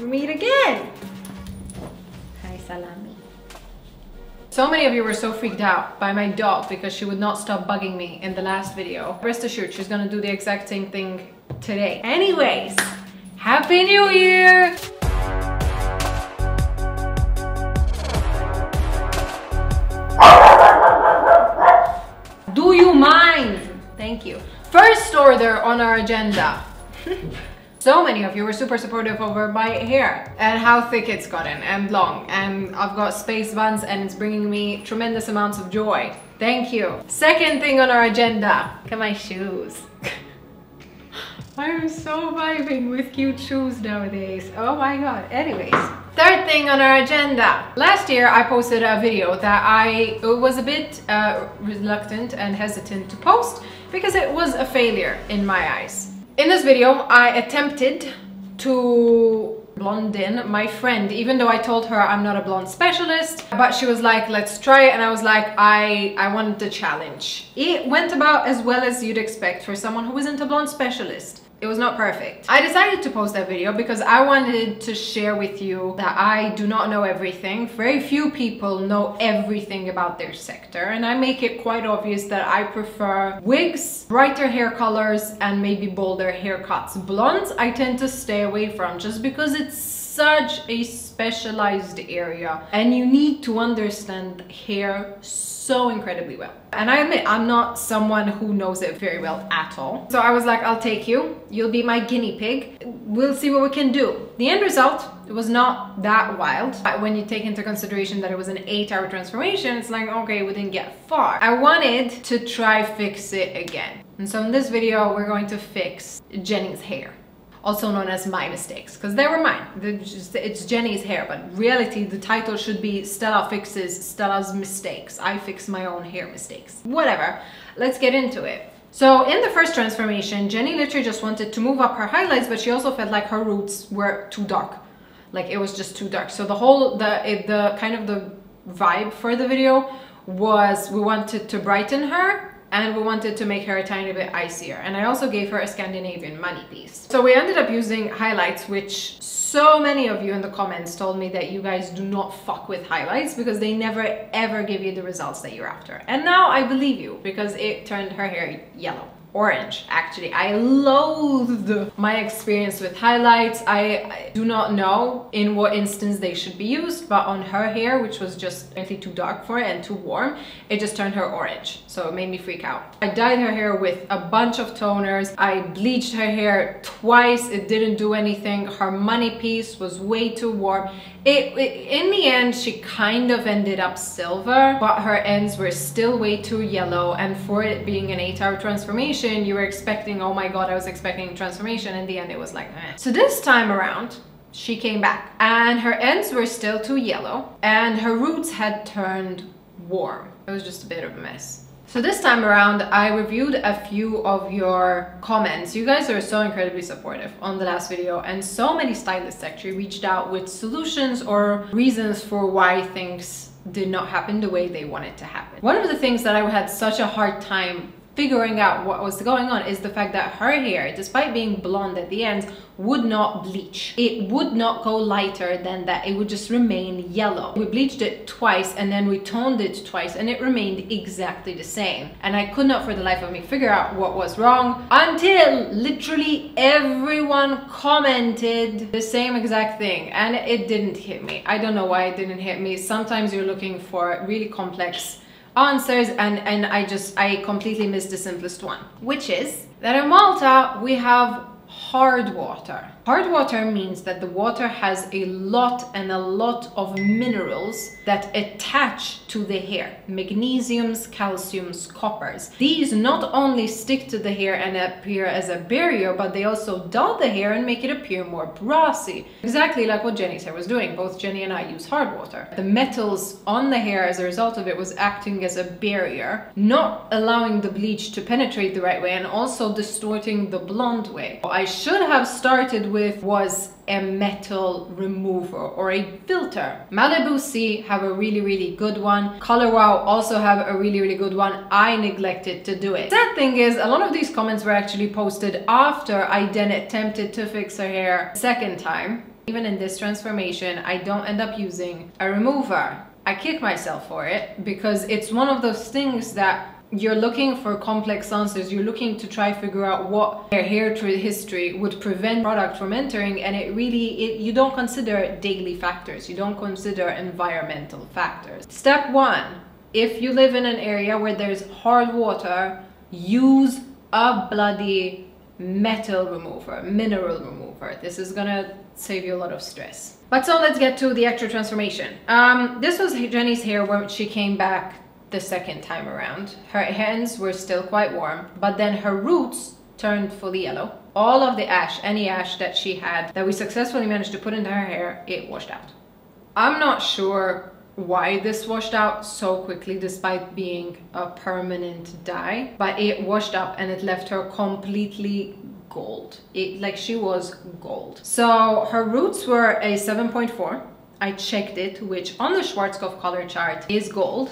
we meet again. Hi, Salami. So many of you were so freaked out by my dog because she would not stop bugging me in the last video. Rest assured, she's gonna do the exact same thing today. Anyways, Happy New Year! Do you mind? Thank you. First order on our agenda. so many of you were super supportive over my hair and how thick it's gotten and long and I've got space buns and it's bringing me tremendous amounts of joy. Thank you. Second thing on our agenda. Look at my shoes. I'm so vibing with cute shoes nowadays. Oh my god. Anyways, third thing on our agenda. Last year I posted a video that I was a bit uh, reluctant and hesitant to post because it was a failure in my eyes. In this video I attempted to blonde in my friend even though I told her I'm not a blonde specialist but she was like let's try it and I was like I I wanted the challenge. It went about as well as you'd expect for someone who isn't a blonde specialist it was not perfect. I decided to post that video because I wanted to share with you that I do not know everything. Very few people know everything about their sector and I make it quite obvious that I prefer wigs, brighter hair colors and maybe bolder haircuts. Blondes I tend to stay away from just because it's such a specialized area and you need to understand hair so incredibly well. And I admit, I'm not someone who knows it very well at all. So I was like, I'll take you. You'll be my guinea pig. We'll see what we can do. The end result, was not that wild. But when you take into consideration that it was an eight hour transformation, it's like, okay, we didn't get far. I wanted to try fix it again. And so in this video, we're going to fix Jenny's hair also known as my mistakes because they were mine. It's jenny's hair but reality the title should be stella fixes stella's mistakes. I fix my own hair mistakes. Whatever. Let's get into it. So in the first transformation jenny literally just wanted to move up her highlights but she also felt like her roots were too dark. Like it was just too dark. So the whole the the kind of the vibe for the video was we wanted to brighten her and we wanted to make her a tiny bit icier. And I also gave her a Scandinavian money piece. So we ended up using highlights, which so many of you in the comments told me that you guys do not fuck with highlights because they never ever give you the results that you're after. And now I believe you because it turned her hair yellow orange. Actually i loathed my experience with highlights. I, I, do not know in what instance they should be used but on her hair which was just actually too dark for it and too warm it just turned her orange. So it made me freak out. I dyed her hair with a bunch of toners. I bleached her hair twice. It didn't do anything. Her money piece was way too warm. It, it, in the end she kind of ended up silver but her ends were still way too yellow. And for it being an eight hour transformation you were expecting oh my god I was expecting transformation in the end it was like eh. so this time around she came back and her ends were still too yellow and her roots had turned warm it was just a bit of a mess so this time around, I reviewed a few of your comments. You guys are so incredibly supportive on the last video and so many stylists actually reached out with solutions or reasons for why things did not happen the way they wanted to happen. One of the things that I had such a hard time figuring out what was going on is the fact that her hair, despite being blonde at the ends, would not bleach. It would not go lighter than that. It would just remain yellow. We bleached it twice and then we toned it twice and it remained exactly the same. And I could not for the life of me figure out what was wrong until literally everyone commented the same exact thing and it didn't hit me. I don't know why it didn't hit me. Sometimes you're looking for really complex answers and, and I just, I completely missed the simplest one, which is? That in Malta we have hard water. Hard water means that the water has a lot and a lot of minerals that attach to the hair. Magnesiums, calciums, coppers. These not only stick to the hair and appear as a barrier, but they also dull the hair and make it appear more brassy. Exactly like what Jenny's hair was doing. Both Jenny and I use hard water. The metals on the hair as a result of it was acting as a barrier, not allowing the bleach to penetrate the right way and also distorting the blonde way. I should have started with was a metal remover or a filter. Malibu C have a really, really good one. Color Wow also have a really, really good one. I neglected to do it. Sad thing is, a lot of these comments were actually posted after I then attempted to fix her hair second time Even in this transformation, I don't end up using a remover. I kick myself for it because it's one of those things that you're looking for complex answers. You're looking to try figure out what their hair history would prevent product from entering and it really it, you don't consider daily factors. You don't consider environmental factors. Step one if you live in an area where there's hard water use a bloody metal remover mineral remover. This is gonna save you a lot of stress. But so let's get to the actual transformation. Um this was jenny's hair when she came back the second time around. Her hands were still quite warm, but then her roots turned fully yellow. All of the ash, any ash that she had that we successfully managed to put into her hair, it washed out. I'm not sure why this washed out so quickly despite being a permanent dye, but it washed up and it left her completely gold. It like she was gold. So her roots were a 7.4. I checked it, which on the Schwarzkopf color chart is gold.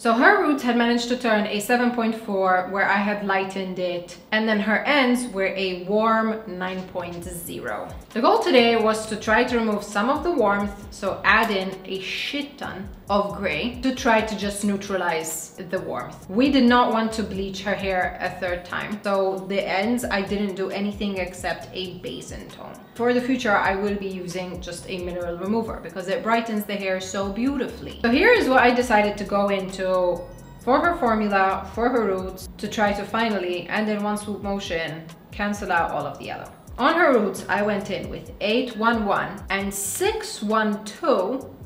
So her roots had managed to turn a 7.4 where I had lightened it and then her ends were a warm 9.0. The goal today was to try to remove some of the warmth, so add in a shit ton of gray to try to just neutralize the warmth. We did not want to bleach her hair a third time, so the ends I didn't do anything except a basin tone. For the future, I will be using just a mineral remover because it brightens the hair so beautifully. So here is what I decided to go into for her formula, for her roots, to try to finally, and in one swoop motion, cancel out all of the yellow. On her roots, I went in with 811 and 612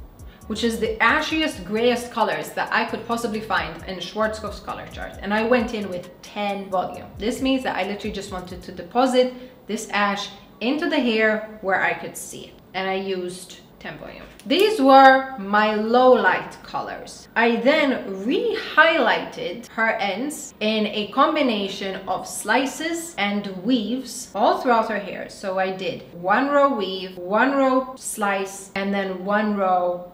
which is the ashiest, grayest colors that I could possibly find in Schwarzkopf's color chart. And I went in with 10 volume. This means that I literally just wanted to deposit this ash into the hair where I could see it. And I used 10 volume. These were my low light colors. I then re-highlighted her ends in a combination of slices and weaves all throughout her hair. So I did one row weave, one row slice, and then one row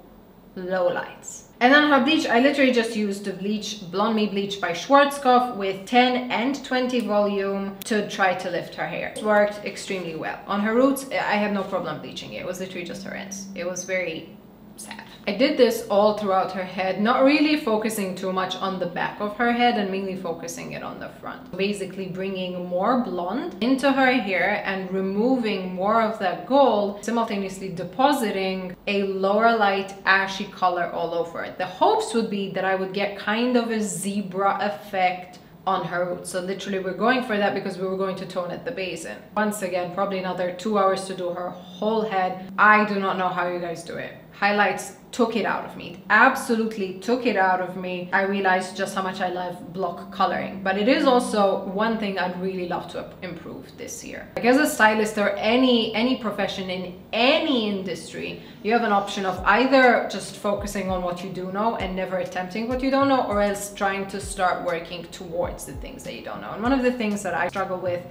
low lights. And on her bleach, I literally just used the bleach, Blonde Me Bleach by Schwarzkopf with 10 and 20 volume to try to lift her hair. It worked extremely well. On her roots, I had no problem bleaching it. It was literally just her ends. It was very sad. I did this all throughout her head, not really focusing too much on the back of her head and mainly focusing it on the front. Basically bringing more blonde into her hair and removing more of that gold, simultaneously depositing a lower light ashy color all over it. The hopes would be that I would get kind of a zebra effect on her roots. So literally we're going for that because we were going to tone at the basin. Once again, probably another two hours to do her whole head. I do not know how you guys do it highlights took it out of me absolutely took it out of me i realized just how much i love block coloring but it is also one thing i'd really love to improve this year like as a stylist or any any profession in any industry you have an option of either just focusing on what you do know and never attempting what you don't know or else trying to start working towards the things that you don't know and one of the things that i struggle with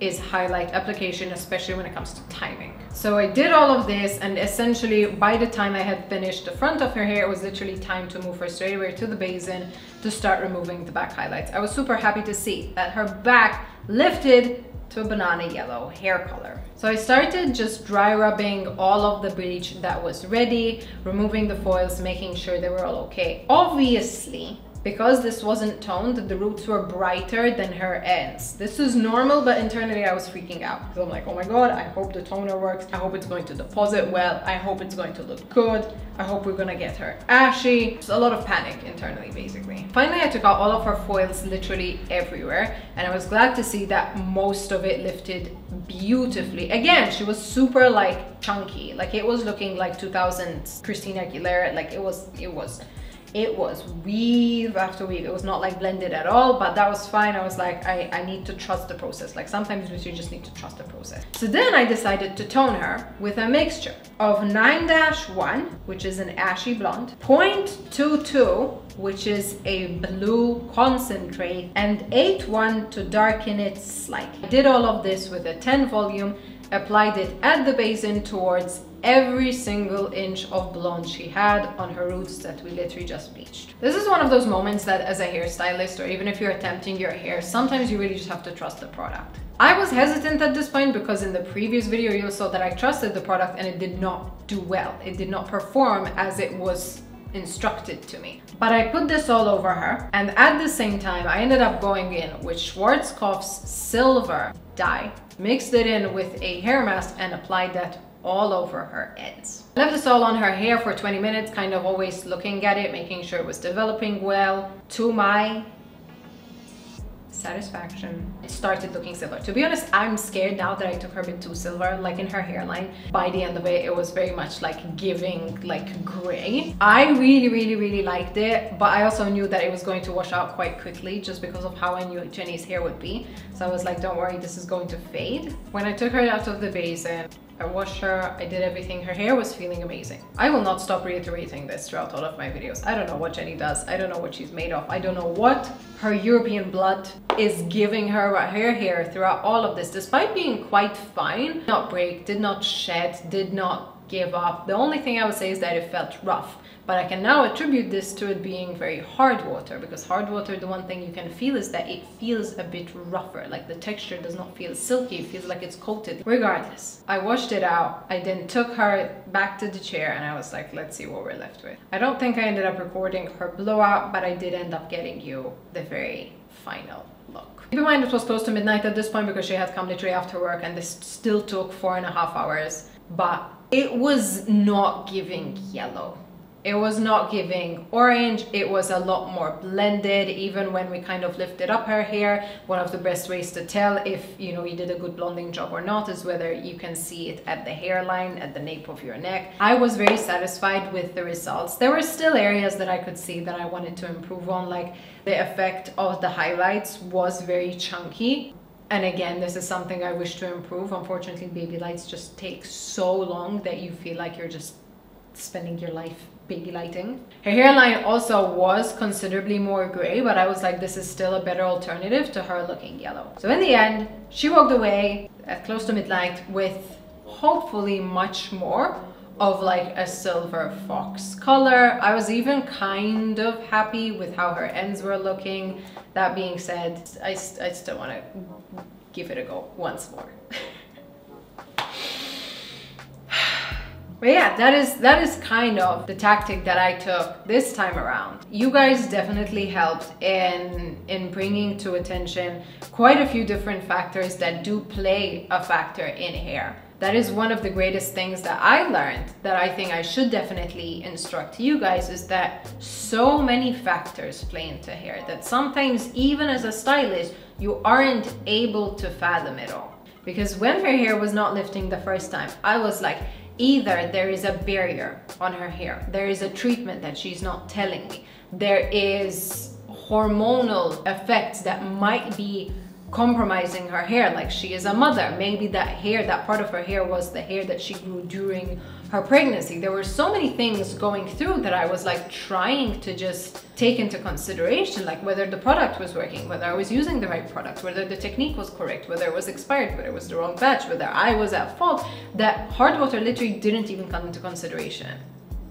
is highlight application, especially when it comes to timing. So I did all of this and essentially by the time I had finished the front of her hair, it was literally time to move her straight away to the basin to start removing the back highlights. I was super happy to see that her back lifted to a banana yellow hair color. So I started just dry rubbing all of the bleach that was ready, removing the foils, making sure they were all okay. Obviously, because this wasn't toned, the roots were brighter than her ends. This is normal, but internally I was freaking out. So I'm like, oh my God, I hope the toner works. I hope it's going to deposit well. I hope it's going to look good. I hope we're gonna get her ashy. It's a lot of panic internally, basically. Finally, I took out all of her foils literally everywhere. And I was glad to see that most of it lifted beautifully. Again, she was super like chunky. Like it was looking like 2000s Christina Aguilera. Like it was, it was it was weave after weave. It was not like blended at all but that was fine. I was like i i need to trust the process. Like sometimes you just need to trust the process. So then i decided to tone her with a mixture of 9-1 which is an ashy blonde 0.22 which is a blue concentrate and 8-1 to darken it slightly. I did all of this with a 10 volume applied it at the basin towards every single inch of blonde she had on her roots that we literally just bleached. This is one of those moments that as a hairstylist or even if you're attempting your hair, sometimes you really just have to trust the product. I was hesitant at this point because in the previous video you saw that I trusted the product and it did not do well. It did not perform as it was instructed to me. But I put this all over her and at the same time I ended up going in with Schwarzkopf's silver dye, mixed it in with a hair mask and applied that all over her ends. I left this all on her hair for 20 minutes, kind of always looking at it, making sure it was developing well. To my satisfaction it started looking silver to be honest i'm scared now that i took her bit too silver like in her hairline. By the end of it it was very much like giving like gray. I really really really liked it but i also knew that it was going to wash out quite quickly just because of how i knew jenny's hair would be. So i was like don't worry this is going to fade. When i took her out of the basin I washed her, I did everything. Her hair was feeling amazing. I will not stop reiterating this throughout all of my videos. I don't know what Jenny does. I don't know what she's made of. I don't know what her European blood is giving her her hair throughout all of this, despite being quite fine. Not break, did not shed, did not give up. The only thing I would say is that it felt rough. But I can now attribute this to it being very hard water because hard water, the one thing you can feel is that it feels a bit rougher. Like the texture does not feel silky, it feels like it's coated. Regardless, I washed it out. I then took her back to the chair and I was like, let's see what we're left with. I don't think I ended up recording her blowout, but I did end up getting you the very final look. Keep in mind it was close to midnight at this point because she had come literally after work and this still took four and a half hours, but it was not giving yellow. It was not giving orange. It was a lot more blended. Even when we kind of lifted up her hair one of the best ways to tell if you know you did a good blonding job or not is whether you can see it at the hairline at the nape of your neck. I was very satisfied with the results. There were still areas that i could see that i wanted to improve on like the effect of the highlights was very chunky and again, this is something I wish to improve. Unfortunately, baby lights just take so long that you feel like you're just spending your life baby lighting. Her hairline also was considerably more gray, but I was like, this is still a better alternative to her looking yellow. So in the end, she walked away at close to midnight with hopefully much more of like a silver fox color. I was even kind of happy with how her ends were looking. That being said, I, I still want to give it a go once more. But yeah, that is that is kind of the tactic that I took this time around. You guys definitely helped in in bringing to attention quite a few different factors that do play a factor in hair. That is one of the greatest things that I learned that I think I should definitely instruct you guys is that so many factors play into hair that sometimes even as a stylist, you aren't able to fathom it all. Because when her hair was not lifting the first time, I was like, either there is a barrier on her hair, there is a treatment that she's not telling me, there is hormonal effects that might be compromising her hair like she is a mother. Maybe that hair that part of her hair was the hair that she grew during her pregnancy. There were so many things going through that i was like trying to just take into consideration like whether the product was working whether i was using the right product whether the technique was correct whether it was expired whether it was the wrong batch whether i was at fault. That hard water literally didn't even come into consideration.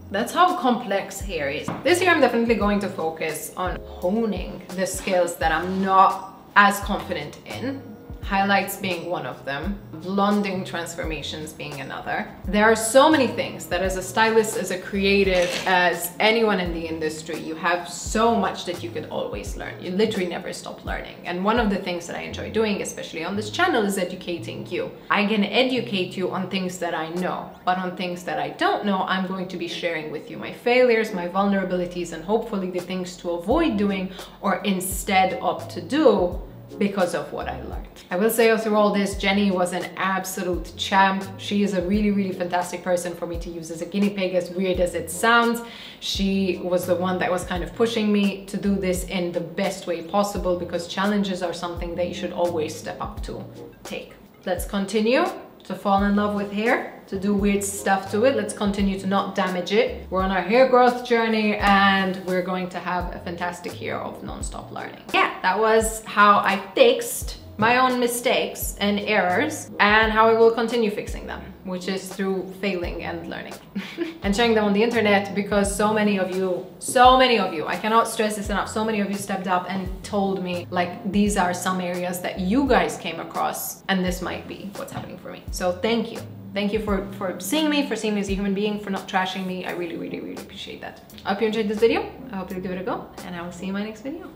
That's how complex hair is. This year I'm definitely going to focus on honing the skills that I'm not as confident in highlights being one of them, blonding transformations being another. There are so many things that as a stylist, as a creative, as anyone in the industry, you have so much that you could always learn. You literally never stop learning. And one of the things that I enjoy doing, especially on this channel, is educating you. I can educate you on things that I know, but on things that I don't know, I'm going to be sharing with you my failures, my vulnerabilities, and hopefully the things to avoid doing or instead opt to do because of what I learned. I will say through all this, Jenny was an absolute champ. She is a really, really fantastic person for me to use as a guinea pig, as weird as it sounds. She was the one that was kind of pushing me to do this in the best way possible because challenges are something that you should always step up to take. Let's continue to fall in love with hair, to do weird stuff to it. Let's continue to not damage it. We're on our hair growth journey and we're going to have a fantastic year of non-stop learning. Yeah, that was how I fixed my own mistakes and errors and how I will continue fixing them, which is through failing and learning and sharing them on the internet because so many of you, so many of you, I cannot stress this enough, so many of you stepped up and told me like these are some areas that you guys came across and this might be what's happening for me. So thank you. Thank you for, for seeing me, for seeing me as a human being, for not trashing me. I really, really, really appreciate that. I hope you enjoyed this video. I hope you'll give it a go and I will see you in my next video.